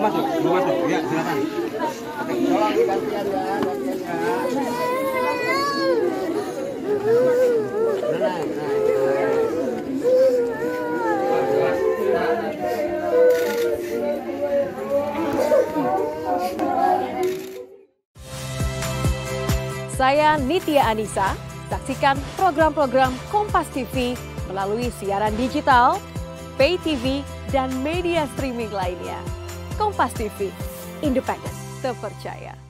Masuk? Mau masuk? Ya, silakan. Ya, ya. Saya Nitya Anissa. Saksikan program-program Kompas TV melalui siaran digital, pay TV, dan media streaming lainnya. Kompas TV, independen, terpercaya.